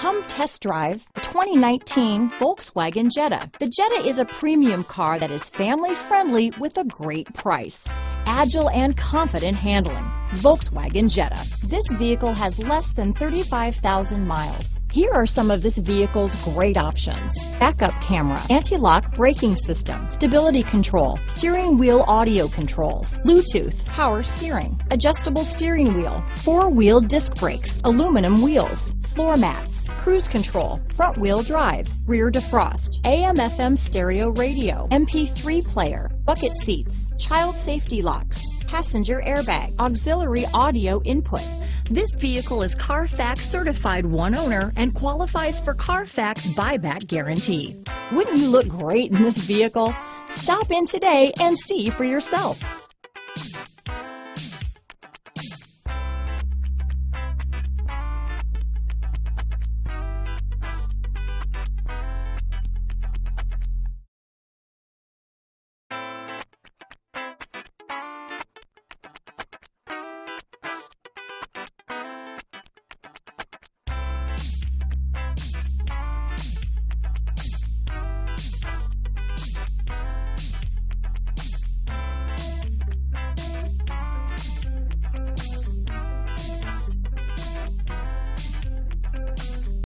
Come test drive the 2019 Volkswagen Jetta. The Jetta is a premium car that is family friendly with a great price. Agile and confident handling. Volkswagen Jetta. This vehicle has less than 35,000 miles. Here are some of this vehicle's great options. Backup camera, anti-lock braking system, stability control, steering wheel audio controls, Bluetooth, power steering, adjustable steering wheel, four-wheel disc brakes, aluminum wheels, floor mats, cruise control, front wheel drive, rear defrost, AM FM stereo radio, MP3 player, bucket seats, child safety locks, passenger airbag, auxiliary audio input. This vehicle is Carfax certified one owner and qualifies for Carfax buyback guarantee. Wouldn't you look great in this vehicle? Stop in today and see for yourself.